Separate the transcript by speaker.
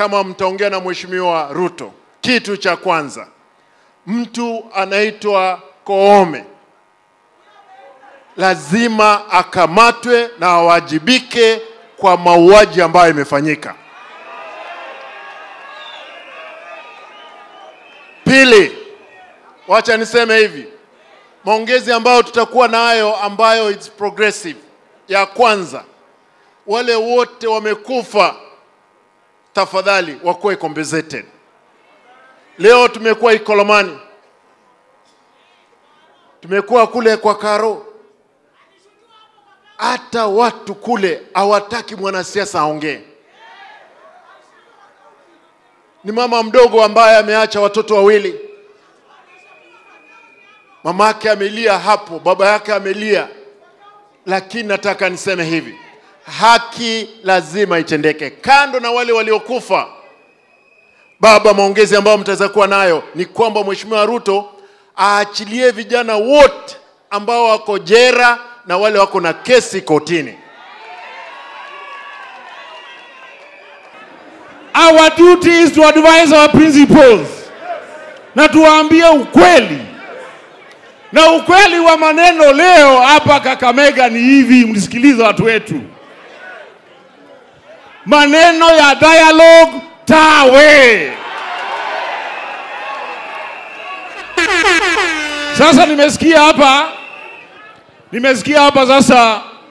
Speaker 1: kama mtaongea na Mheshimiwa Ruto, kitu cha kwanza, mtu anaitwa Koome lazima akamatwe na awajibike kwa mauaji ambayo imefanyika. Pili, wacha niseme hivi, maongezi ambayo tutakuwa nayo ambayo it's progressive. Ya kwanza, wale wote wamekufa, tafadhali wakuwe compensated. Leo tumekuwa Ikolomani, tumekuwa kule kwa Karo, hata watu kule hawataki mwanasiasa aongee. Ni mama mdogo ambaye ameacha watoto wawili, mama yake amelia hapo, baba yake amelia, lakini nataka niseme hivi, haki lazima itendeke. Kando na wale waliokufa, baba, maongezi ambayo mtaweza kuwa nayo ni kwamba Mheshimiwa Ruto aachilie vijana wote ambao wako jera na wale wako na kesi kotini.
Speaker 2: Our duty is to advise our principals na tuwaambie ukweli, na ukweli wa maneno leo hapa Kakamega ni hivi, mlisikiliza watu wetu, maneno ya dialogue tawe. Sasa nimesikia hapa, nimesikia hapa sasa